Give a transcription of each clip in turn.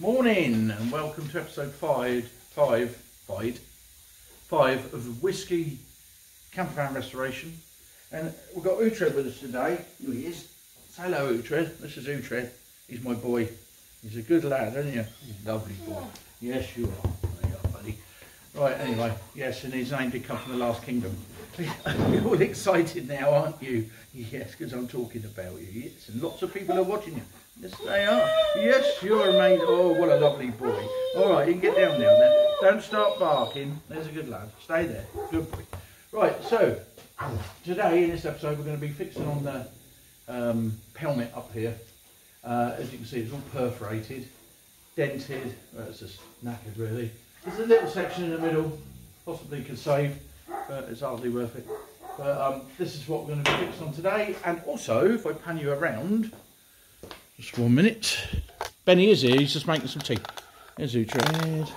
Morning and welcome to episode five, five, five, five of Whiskey Campervan Restoration. And we've got Uhtred with us today. Here he is. Say hello, Uhtred. This is Uhtred. He's my boy. He's a good lad, isn't he? He's a lovely boy. Yes, you are. There you are, buddy. Right, anyway, yes, and his name did come from the Last Kingdom. You're all excited now, aren't you? Yes, because I'm talking about you. Yes, and lots of people are watching you. Yes, they are. Yes, you're amazing. Oh, what a lovely boy. All right, you can get down now then. Don't start barking. There's a good lad. Stay there. Good boy. Right, so today in this episode we're going to be fixing on the um, pelmet up here. Uh, as you can see, it's all perforated, dented. Well, it's just knackered really. There's a little section in the middle, possibly could save, but it's hardly worth it. But um, this is what we're going to be fixing on today. And also, if I pan you around, just one minute. Benny is here, he's just making some tea. There's Uhtred,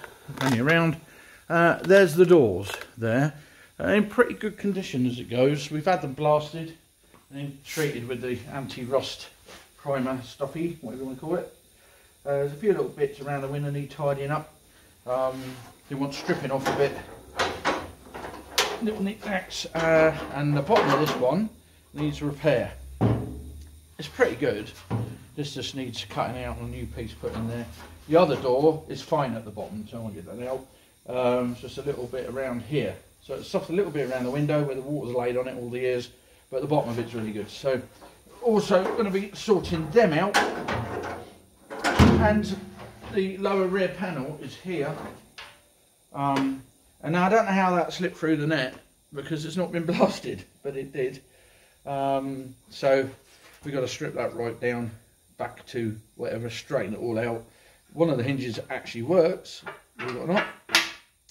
you around. Uh, there's the doors there. Uh, in pretty good condition as it goes. We've had them blasted and treated with the anti-rust primer stuffy, whatever you want to call it. Uh, there's a few little bits around the window need tidying up. Um, they want stripping off a bit. Little knickknacks. Uh, and the bottom of this one needs repair. It's pretty good. This just needs cutting out and a new piece put in there. The other door is fine at the bottom, so I won't get that out. Um, just a little bit around here. So it's soft a little bit around the window where the water's laid on it all the years, but the bottom of it's really good. So also going to be sorting them out. And the lower rear panel is here. Um, and now I don't know how that slipped through the net because it's not been blasted, but it did. Um, so we've got to strip that right down back to whatever, straighten it all out. One of the hinges actually works, believe it or not,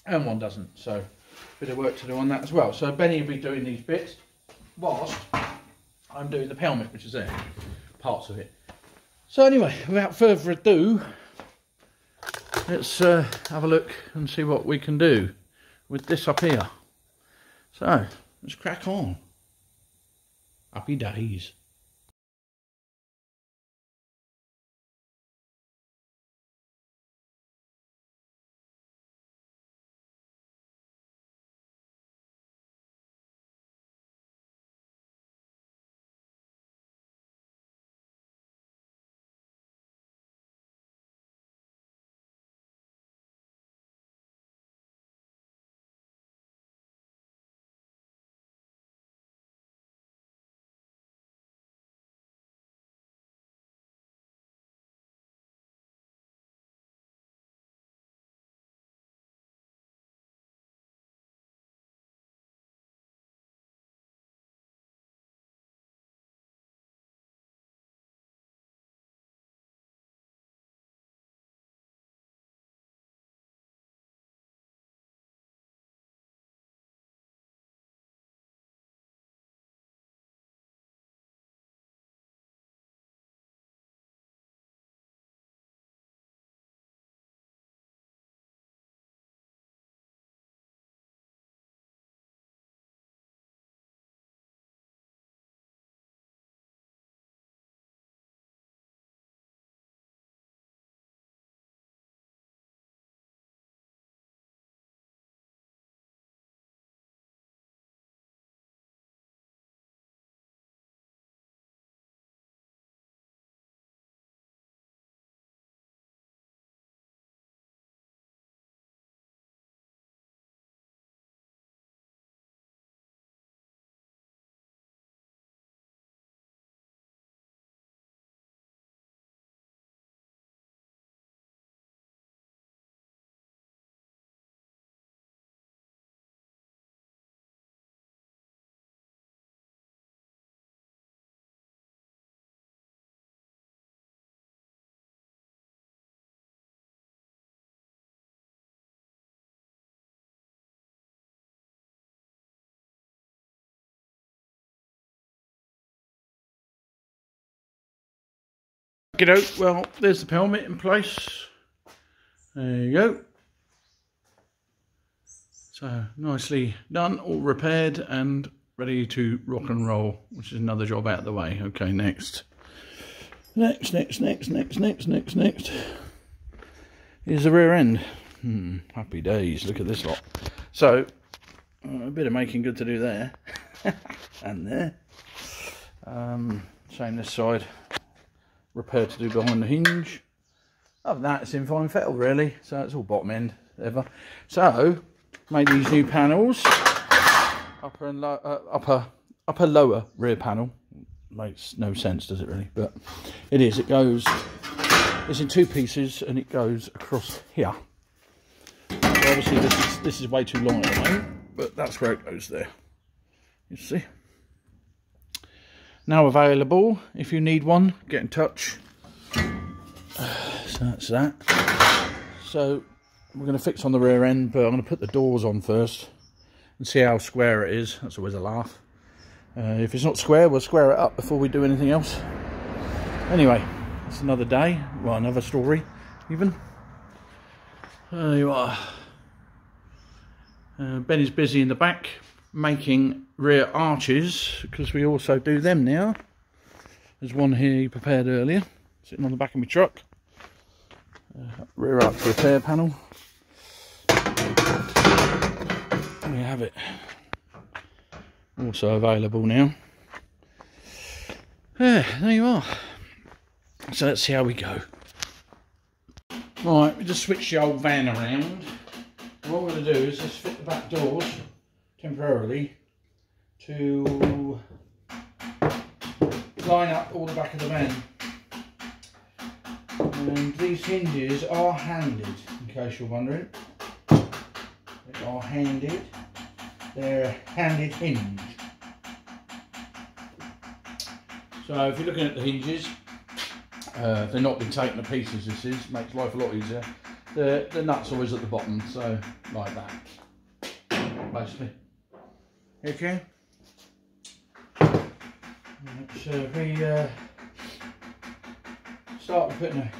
and one doesn't. So a bit of work to do on that as well. So Benny will be doing these bits whilst I'm doing the pelmet, which is there, parts of it. So anyway, without further ado, let's uh, have a look and see what we can do with this up here. So, let's crack on. Happy days. Get out. Well, there's the pelmet in place. There you go. So nicely done, all repaired and ready to rock and roll, which is another job out of the way. Okay, next. Next, next, next, next, next, next, next. is the rear end. Hmm, happy days. Look at this lot. So, uh, a bit of making good to do there. and there. Um, same this side. Repair to do behind the hinge. Other than that, it's in fine fettle, really. So it's all bottom end, ever. So, made these new panels. Upper and uh, upper, upper lower rear panel. Makes no sense, does it really? But it is. It goes. It's in two pieces, and it goes across here. So obviously, this is this is way too long at the moment, but that's where it goes there. You see. Now available. If you need one, get in touch. So that's that. So we're going to fix on the rear end, but I'm going to put the doors on first and see how square it is. That's always a laugh. Uh, if it's not square, we'll square it up before we do anything else. Anyway, it's another day. Well, another story, even. There you are. Uh, ben is busy in the back making rear arches because we also do them now. There's one here he prepared earlier, sitting on the back of my truck. Uh, rear arch repair panel. we have it also available now yeah there you are so let's see how we go right we just switch the old van around what we're going to do is just fit the back doors temporarily to line up all the back of the van and these hinges are handed in case you're wondering they are handed they're a handed hinge. So if you're looking at the hinges, uh, they're not been taken to pieces this is, makes life a lot easier. The, the nut's always at the bottom, so like that, basically. Okay. So if we uh, start putting a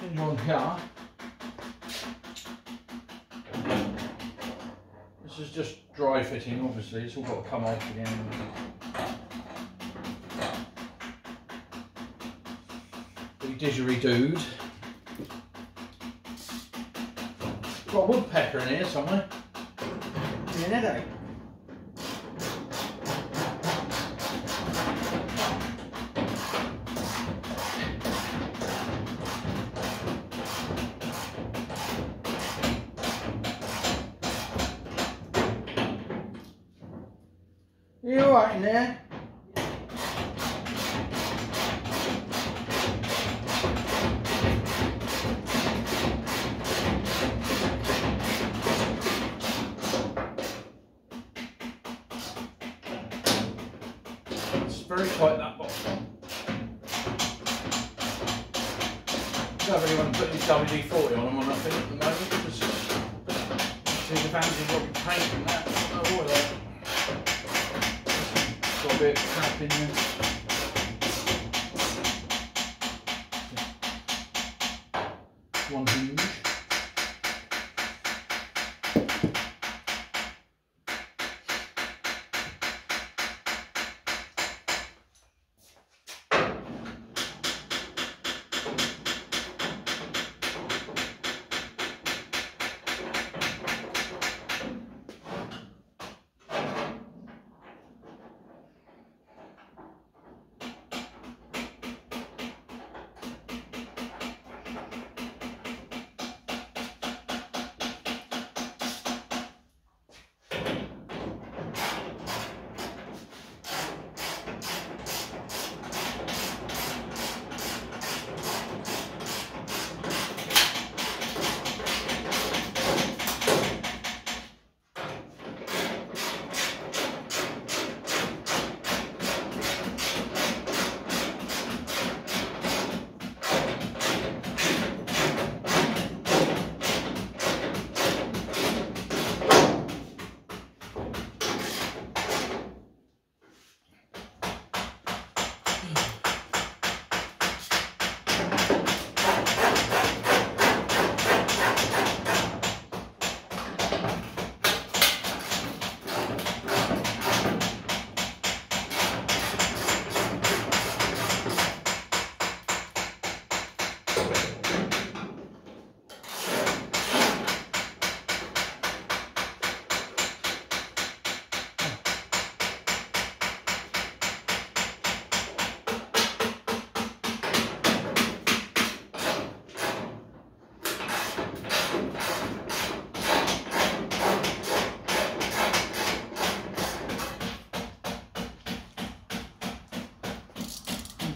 hinge on here. This is just dry fitting, obviously. It's all got to come off again. Big didgeridoo. Got a woodpecker in here somewhere. Yeah, You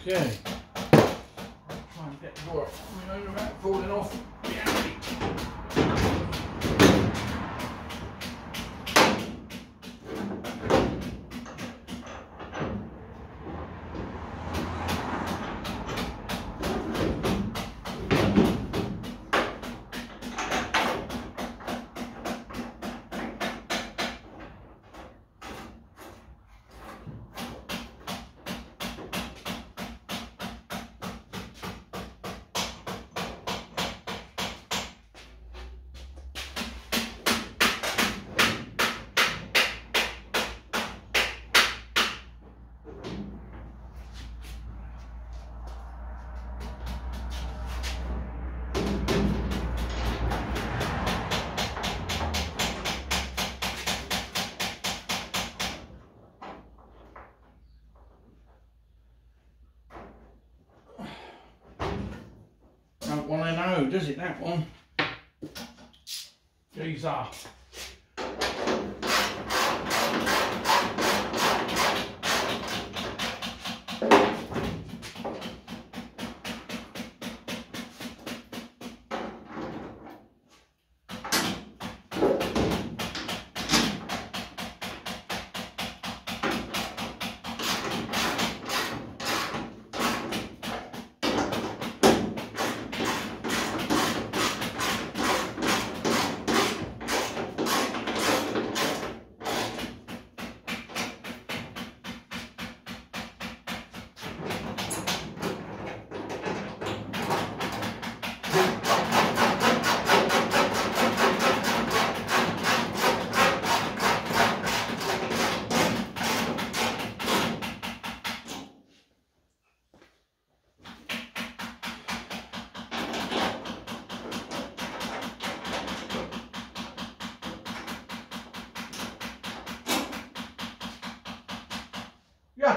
Okay. Try and get door up without falling off. Does it, that one? These are.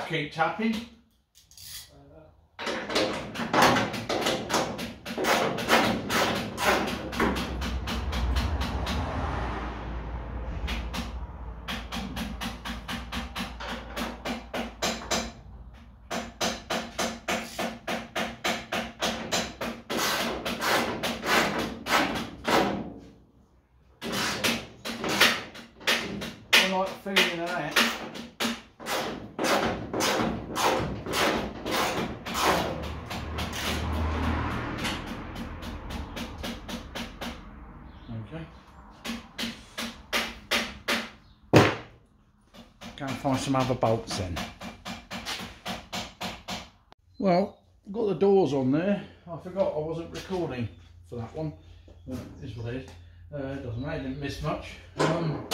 Keep tapping. Some other bolts then. Well, got the doors on there. I forgot I wasn't recording for that one. But it is what it is. Uh, doesn't matter, didn't miss much. Um,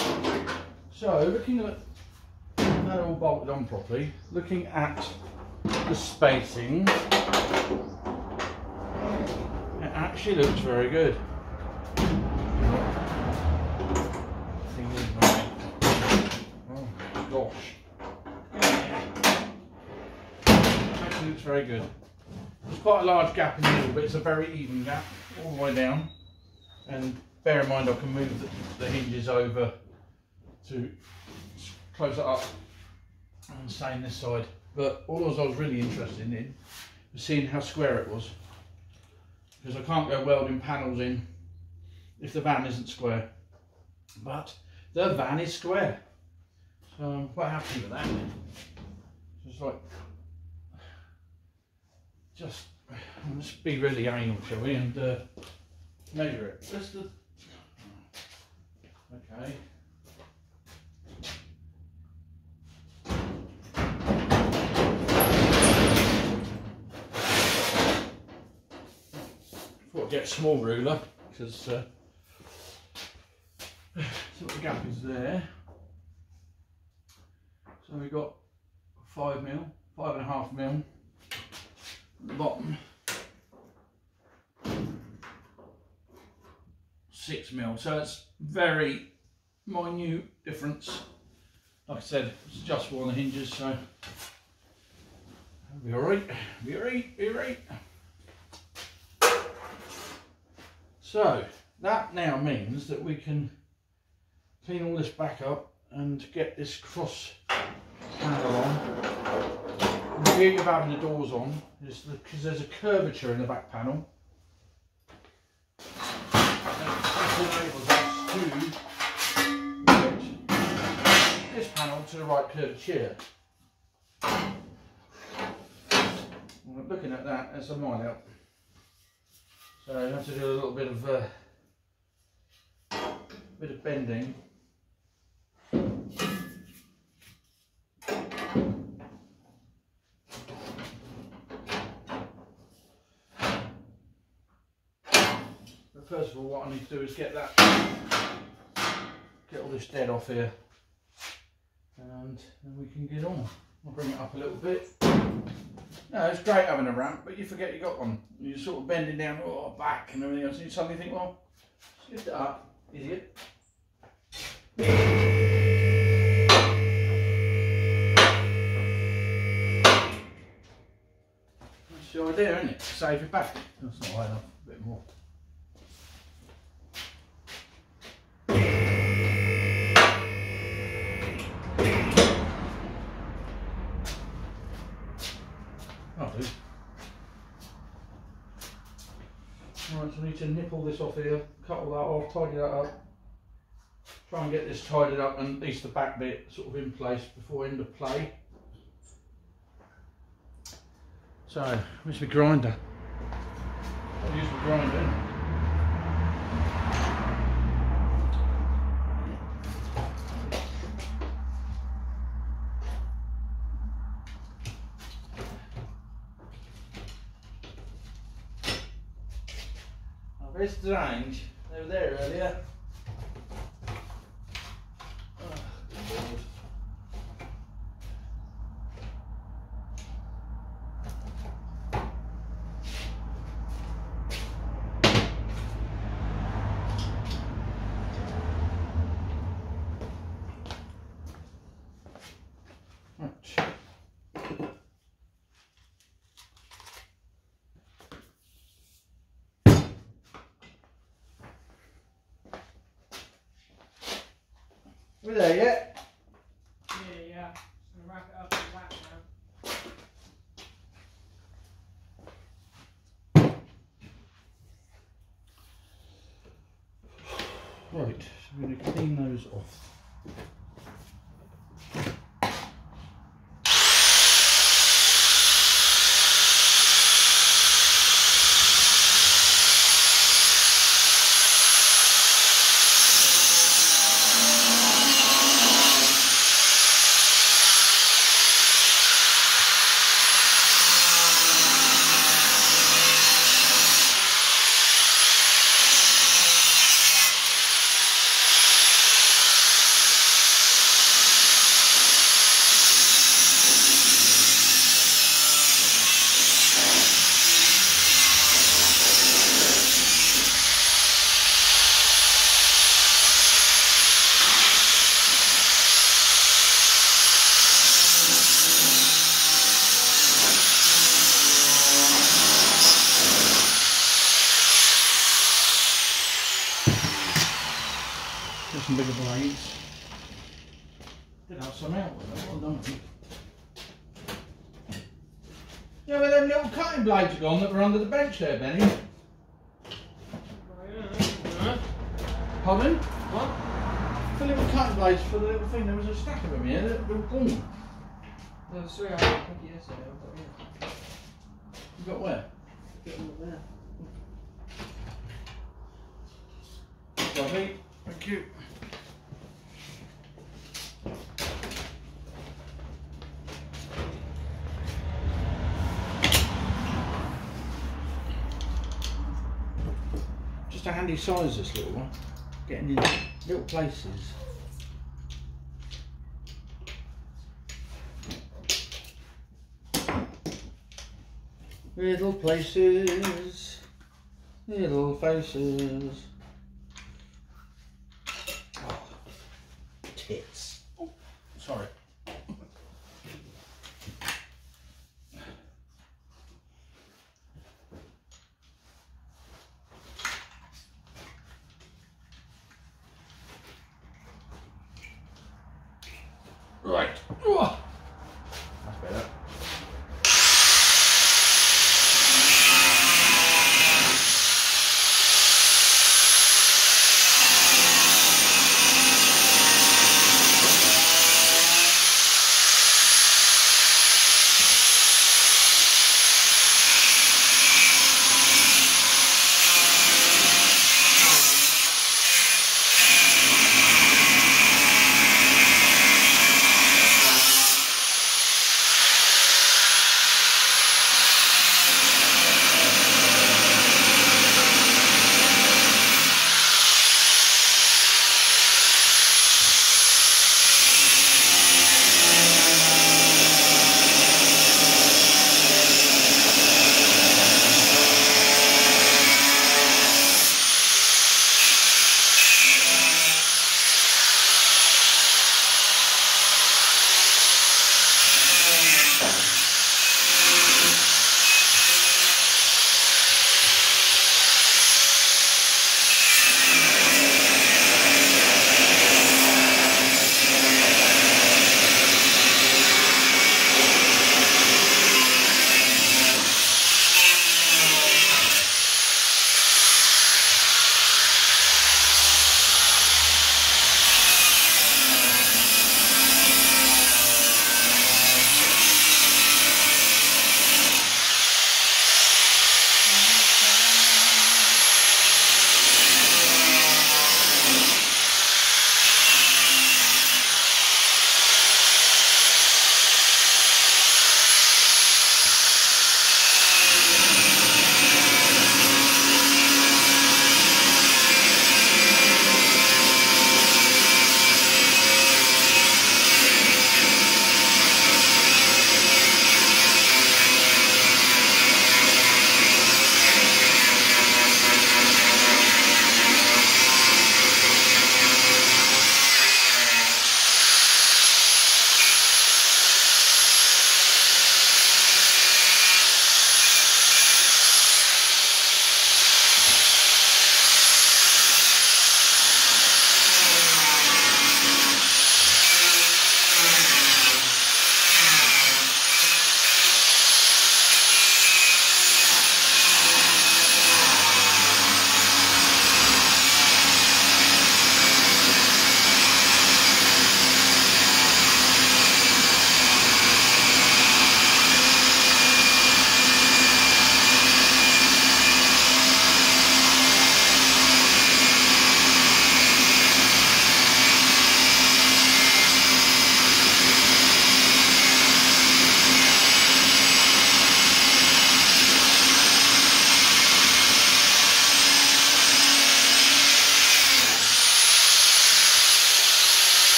so, looking at that all bolted on properly, looking at the spacing, it actually looks very good. Oh gosh. Actually looks very good. There's quite a large gap in the middle, but it's a very even gap all the way down. And bear in mind I can move the, the hinges over to close it up and in this side. But all I was really interested in was seeing how square it was. Because I can't go welding panels in if the van isn't square. But the van is square. So I'm quite happy with that. Just like, just, let's be really anal, shall we, and uh, measure it. Just the, okay. Thought I'd get a small ruler because uh, so the gap is there. So we've got five mil, five and a half mil the bottom. Six mil, so it's very minute difference. Like I said, it's just one of the hinges, so be alright, be alright, be alright. So that now means that we can clean all this back up and get this cross panel on. Beauty of having the doors on is because there's a curvature in the back panel. This panel to the right curvature. Well, looking at that, that's a mile out. So I have to do a little bit of uh, bit of bending. First of all, what I need to do is get that, get all this dead off here, and then we can get on. I'll bring it up a little bit. No, it's great having a ramp, but you forget you got one. You're sort of bending down, oh, back and everything else, and you suddenly think, well, lift it up, idiot. That's idea, isn't it? Save it back. That's not high enough, a bit more. I'll do. Right, so I need to nip all this off here, all that tidy that up. Try and get this tidied up and at least the back bit sort of in place before end of play. So, where's my grinder? I'll use the grinder. Very strange. There earlier. Oh, good lord. Right. We're there yet? Yeah, yeah. Just gonna wrap it up in that now. Right, so we're going to clean those off. Get some bigger blades. Did have some out with them, well done. Yeah, but them little cutting blades are gone that were under the bench there, Benny. Oh, yeah. Pardon? What? The little cutting blades for the little thing, there was a stack of them here that were gone. No, sorry, I didn't pick it yesterday. I've got it. You got where? Get them up there. Lovely. Thank you. Handy size, this little one. Getting in little places. Little places, little faces.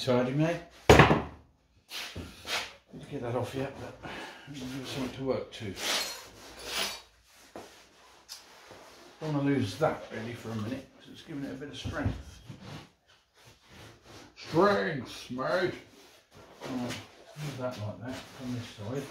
Tidy, mate. Get that off yet, but give something to work to. Don't want to lose that really for a minute, because it's giving it a bit of strength. Strength, mate. Right, move that like that from this side.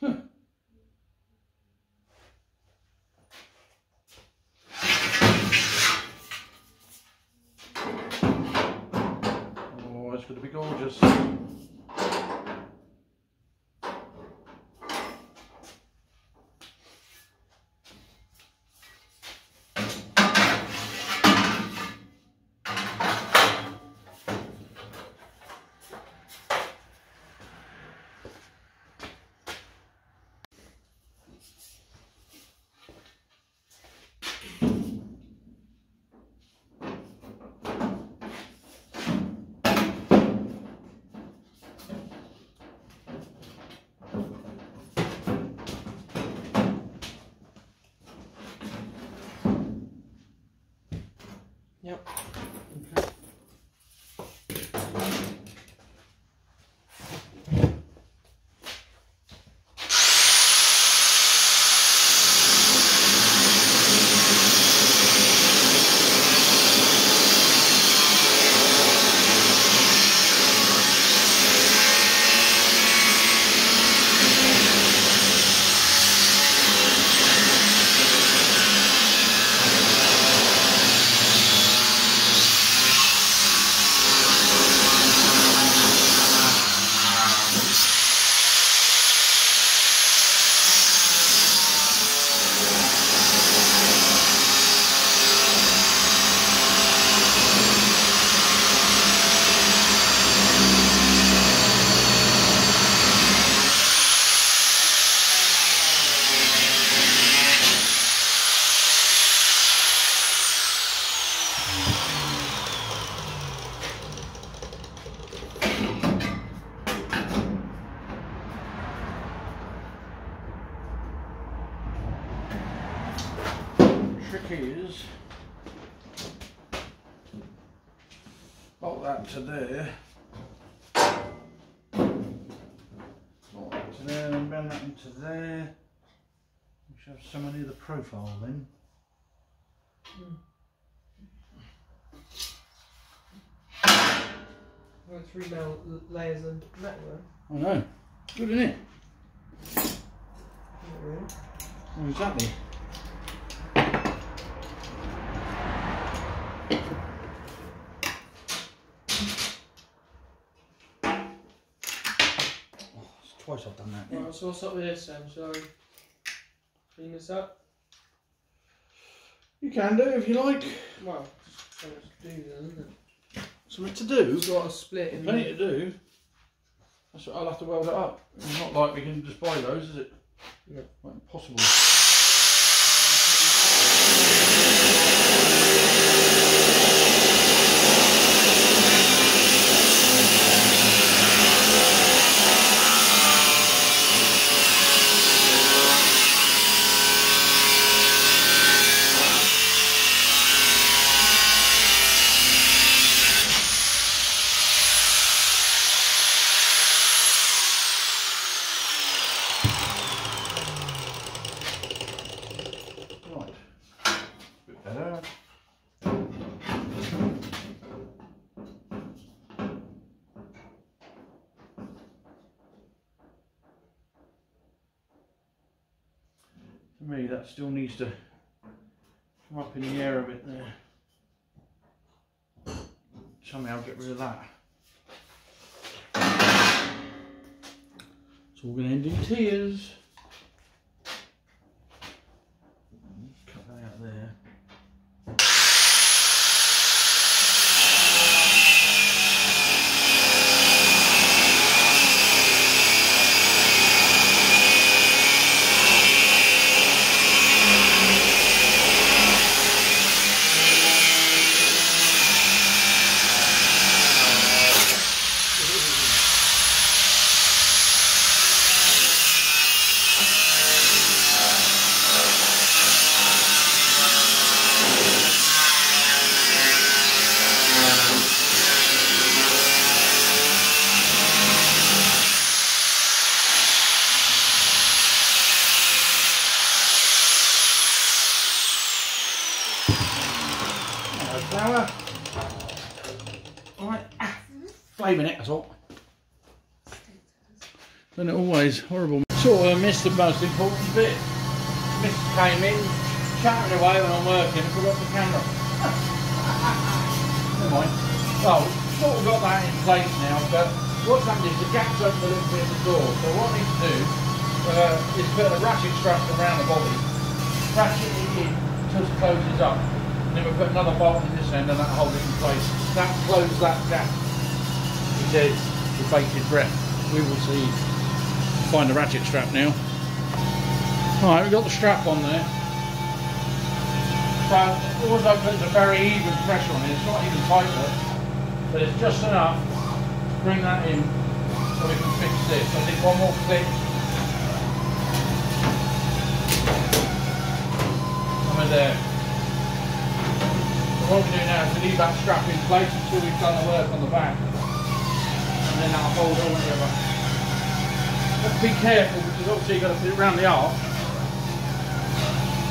Hmm. Oh, it's going to be gorgeous. Yep. Trick is bolt that to there. Bolt that to there and bend that into there. We should have somewhere near the profile then. Got three mil layers of metal there. I know. Good, isn't it? Not really. Oh, exactly. Oh, twice I've done that. Right, so what's up with this then? Shall I clean this up? You can do if you like. Well, just so to do then, isn't it? Something to do. It's got a split in Plenty to do. That's what I'll have to weld it up. It's not like we can just buy those, is it? No. Quite impossible. To come up in the air a bit there. Somehow get rid of that. It's all going to end in tears. Cut that out there. Hello, flour. Alright, flaming it, that's all. It horrible. Sort of missed the most important bit. Mrs. came in, chatting away when I'm working, forgot the camera. Never mind. Well, sort of got that in place now, but what's happened is the gap's open a little bit at the door. So what I need to do uh, is put a ratchet strap around the body, ratchet it in until it closes up. And then we put another bolt in this end and that hold it in place. That closes that gap. He says, with bated breath. We will see. Find the ratchet strap now. Alright, we've got the strap on there. So also puts a very even pressure on it. It's not even tighter, but it's just enough to bring that in so we can fix this. I think one more click. And there. So what we do now is to leave that strap in place until we've done the work on the back. And then that'll hold all together. But be careful because obviously you've got to put it around the arc.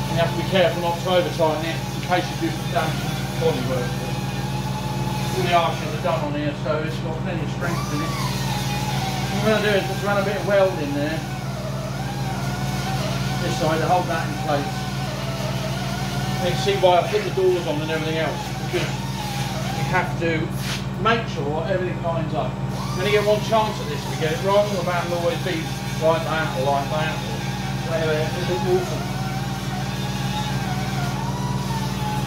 And you have to be careful not to over tighten it in case you do damage to the bodywork. All the arches are done on here so it's got plenty of strength in it. What I'm going to do is just run a bit of weld in there. This side to hold that in place. You can see why I put the doors on and everything else because you have to make sure everything lines up. You only get one chance at this. If you get it wrong, the van will always be like that or like that or whatever. It's awful.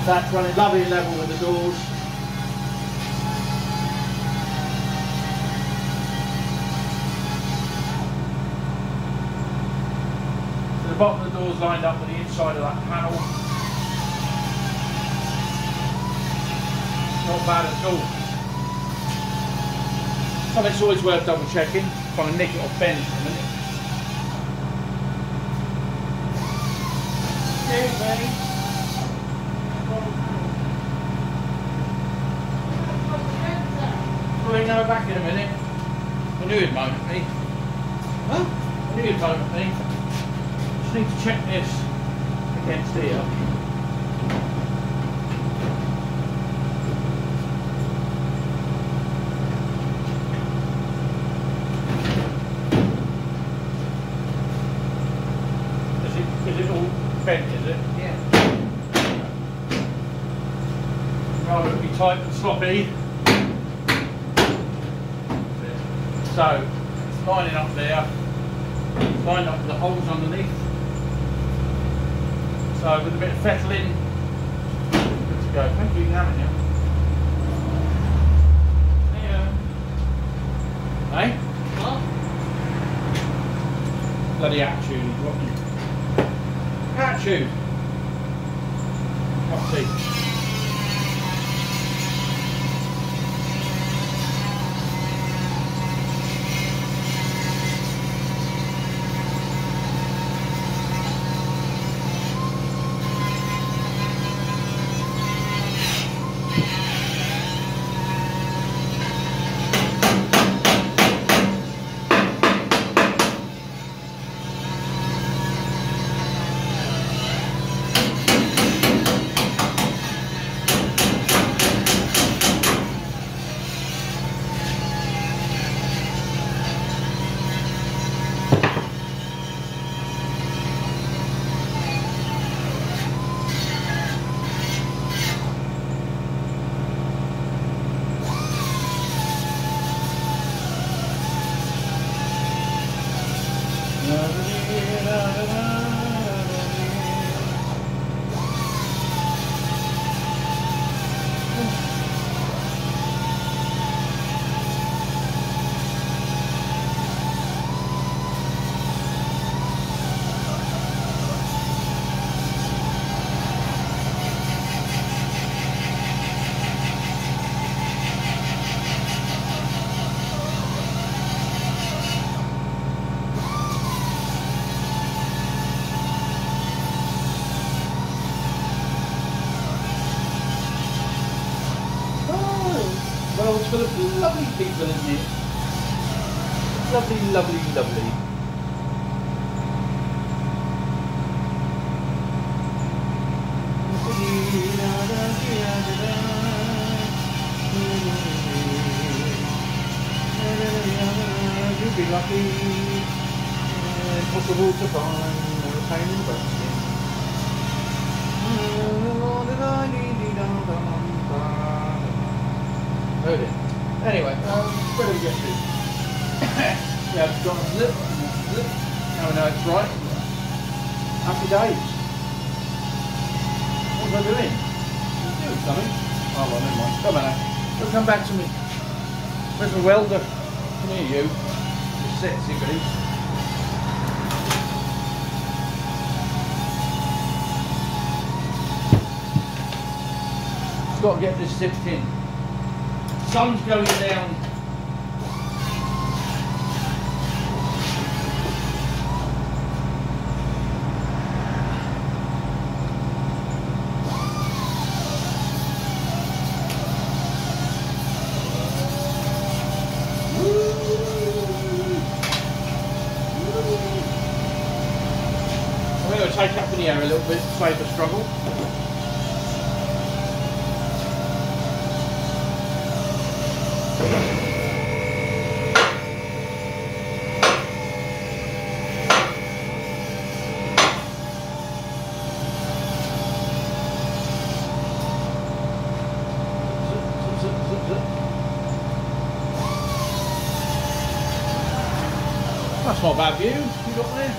That's running lovely level with the doors. The bottom of the door's lined up with the inside of that panel. Not bad at all. It's always worth double checking. Trying to nick it off Ben for a minute. Cheers, mate. Well, back in a minute. I knew he'd moan at me. Huh? I knew he'd moan at me. Just need to check this against here. You'd be lucky. Impossible to find. Never pain in. Heard it. Anyway, um, where do we get to? yeah, I've gone zip, zip. We know it's right. Happy days. What was I doing? Doing something. Oh, well, never mind. Come come back to me. Where's the welder? Come here, you. You sexy bitty. got to get this zipped in. Sun's going down. I'm going to take up in the air a little bit, save the struggle. Zip, zip, zip, zip. Not view you got there.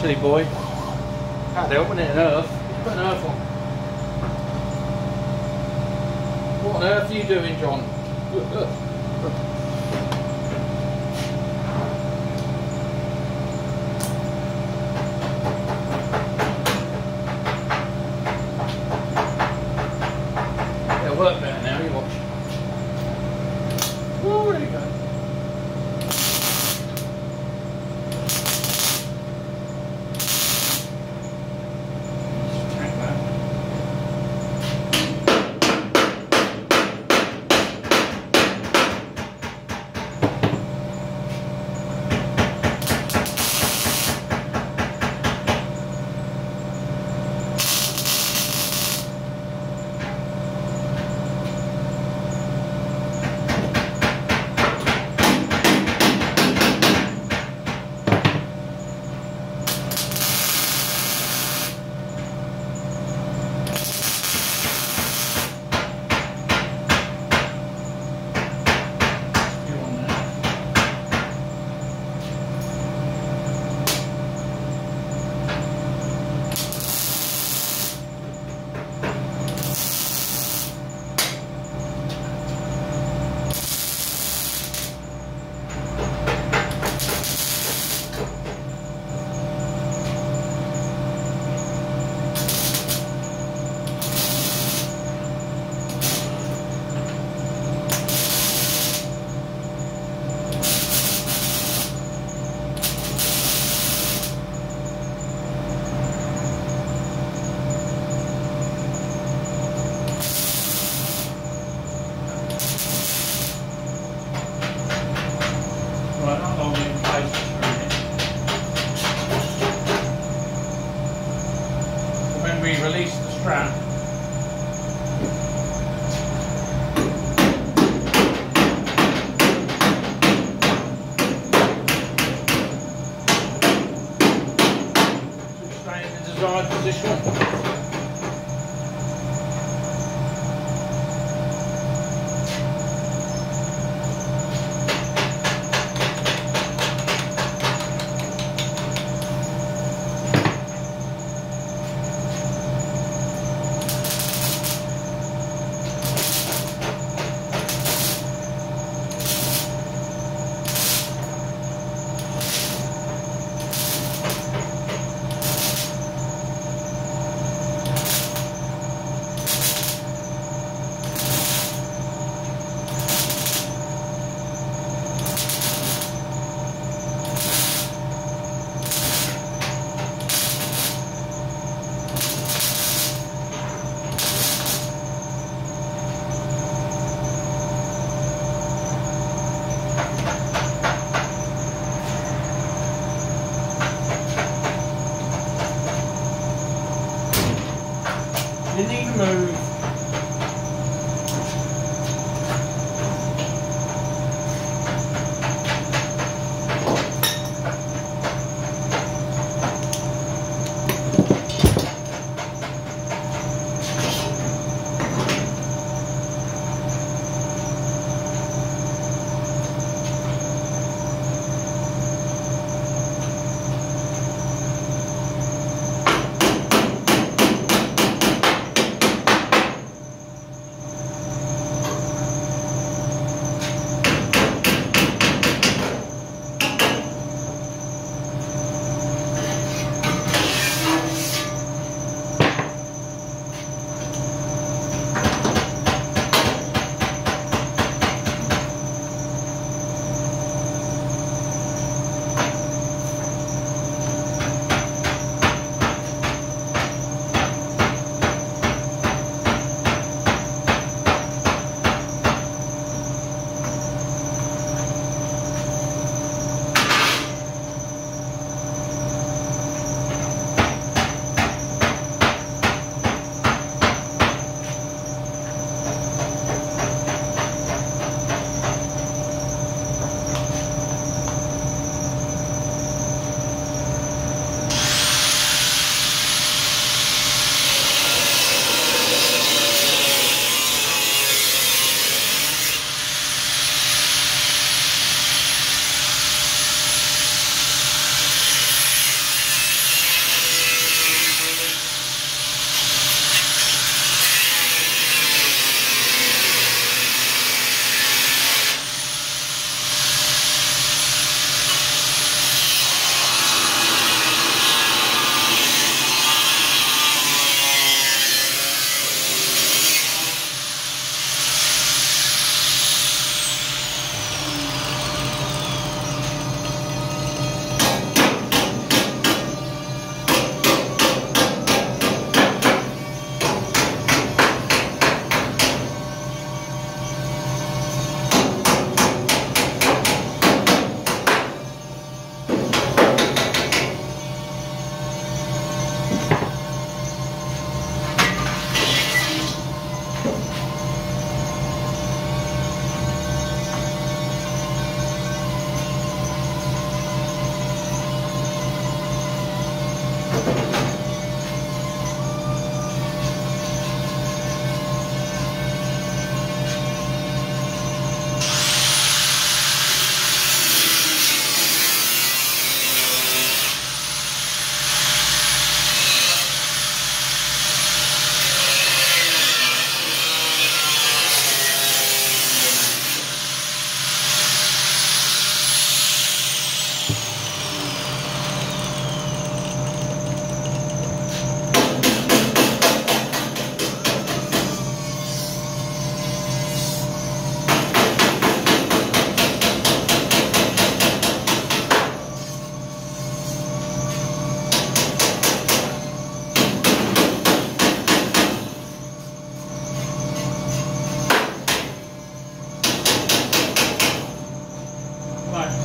Silly boy. Can't help it, an earth. Put an earth on. What on earth are you doing, John? It'll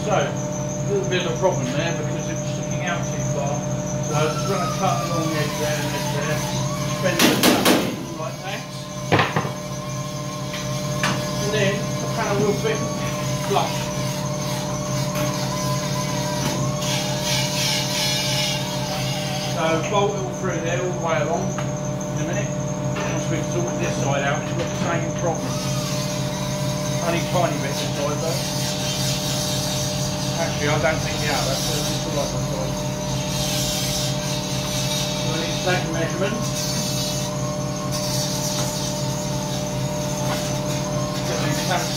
so, a little bit of a problem there because it's sticking out too far. So I'm just going to cut along the edge there and edge there, bend it back like that. And then the panel will fit flush. So bolt it all through there all the way along in a minute. Once we've sorted this side out, it's got the same problem. Only tiny bit this side though. Actually, I don't think yeah, that's it's all like I've got. So I need to take measurement. Get these clamps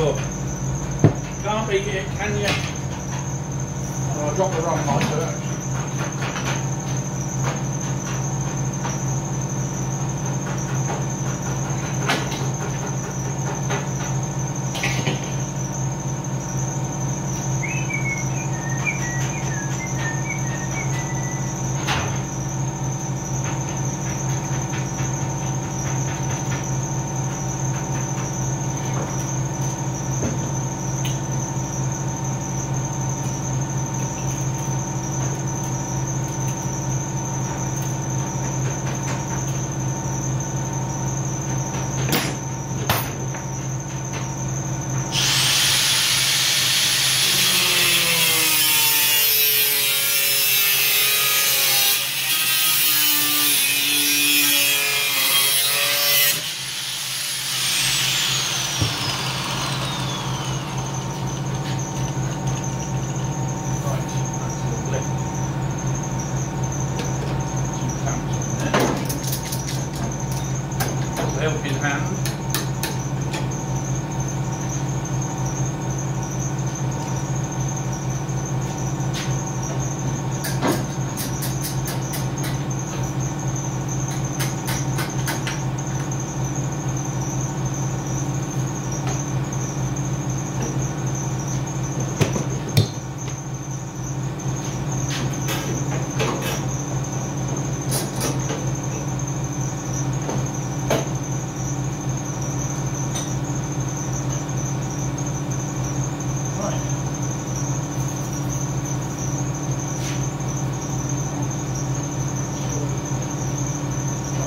Oh, can't beat it, can you? Oh, I dropped the wrong lighter actually. Right, that's lovely. Two clamps on there. That's a helping hand.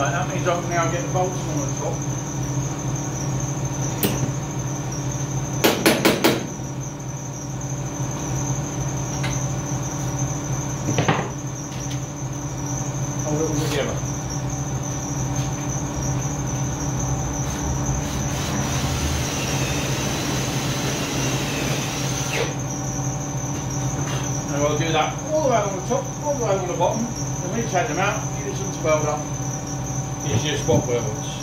Right. I can now get bolts on the top. It. And we'll do that all the way along the top, all the way along the bottom. And when you take them out, use them to weld up. Your spot.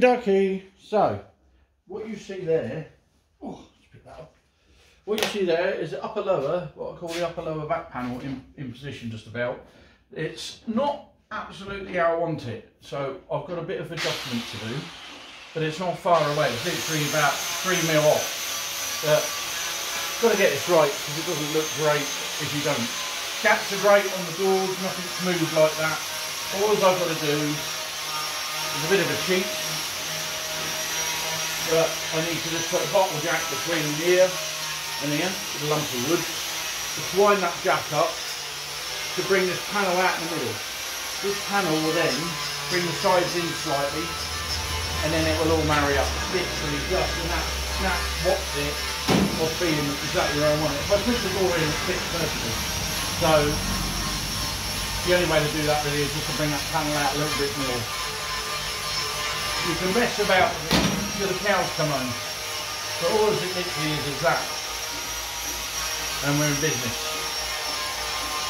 Okie So, what you see there, oh, pick that up. What you see there is the upper lower, what I call the upper lower back panel in, in position just about. It's not absolutely how I want it, so I've got a bit of adjustment to do, but it's not far away. It's literally about three mil off. But got to get this right because it doesn't look great if you don't. Gaps are great on the doors, nothing smooth like that. All I've got to do is a bit of a cheat but I need to just put a bottle jack between here and here with a lump of wood. Just wind that jack up to bring this panel out in the middle. This panel will then bring the sides in slightly and then it will all marry up literally just and that, that's what's it or feeling exactly where I want it. If I push the door in it fits perfectly. So the only way to do that really is just to bring that panel out a little bit more. You can mess about with it the cows come home. But all it literally is is that. And we're in business.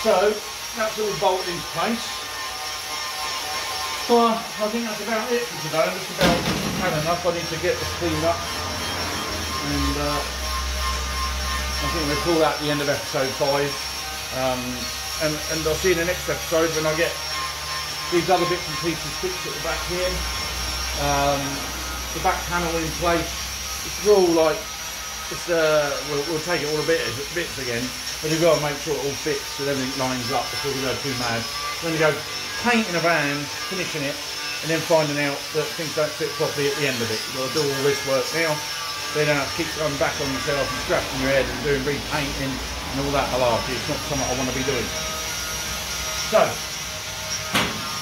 So, that's all bolted into place. So, uh, I think that's about it for today. I'm just about had enough. I need to get this cleaned up. And uh, I think we'll call that the end of episode 5. Um, and, and I'll see you in the next episode when I get these other bits and pieces fixed at the back here. Um, the back panel in place. It's all like, it's, uh, we'll, we'll take it all a bit bits again, but we've got to make sure it all fits and everything lines up before we go too mad. Then we go painting a van, finishing it, and then finding out that things don't fit properly at the end of it. You've got to do all this work now, Then I keep going back on yourself and scratching your head and doing repainting and all that malarkey. It's not something I want to be doing. So,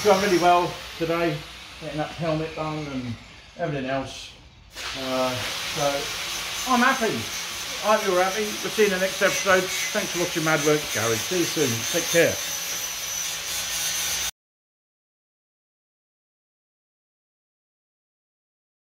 going really well today, getting that helmet done and everything else. Uh, so, I'm happy. I hope you're happy. We'll see you in the next episode. Thanks for watching Mad Work Garage. See you soon. Take care.